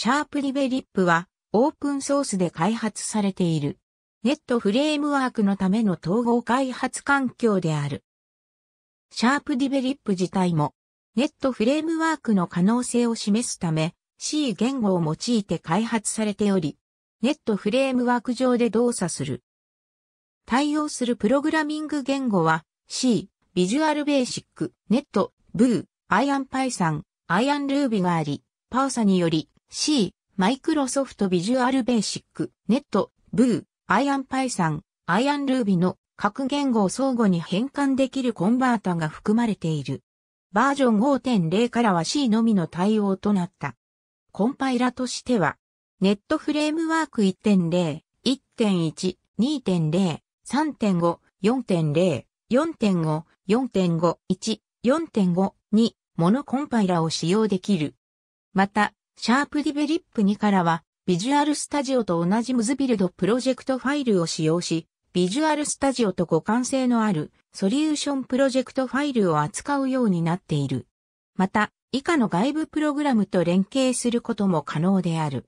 SharpDevelop はオープンソースで開発されている。.NET Framework のための統合開発環境である。 SharpDevelop 自体も .NET Framework の可能性を示すため C 言語を用いて開発されており、.NET Framework 上で動作する。対応するプログラミング言語は C、 Visual Basic .NET、Boo、IronPython、IronRuby があり、パーサにより C、マイクロソフトビジュアルベーシック、ネット、ブー、アイアンパイサン、アイアンルービの各言語を相互に変換できるコンバータが含まれている。バージョン5.0からは C のみの対応となった。コンパイラとしては、ネットフレームワーク1.0、1.1、2.0、3.5、4.0、4.5、4.5、1、4.5、2、Mono コンパイラを使用できる。また、 SharpDevelop 2からは、 Visual Studio と同じ MSBuild プロジェクトファイルを使用し、 Visual Studio と互換性のあるソリューションプロジェクトファイルを扱うようになっている。また、以下の外部プログラムと連携することも可能である。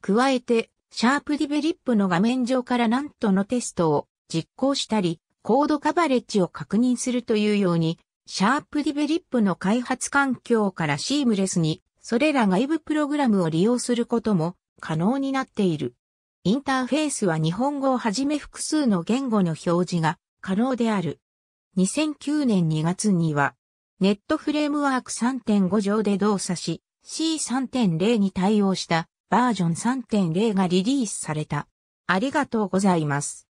加えて、 SharpDevelop の画面上から NUnit のテストを実行したり、コードカバレッジを確認するというように、SharpDevelop の開発環境からシームレスに、それら外部プログラムを利用することも可能になっている。インターフェースは日本語をはじめ複数の言語の表示が可能である。2009年2月には、.NET Framework 3.5上で動作し、C3.0 に対応したバージョン3.0がリリースされた。ありがとうございます。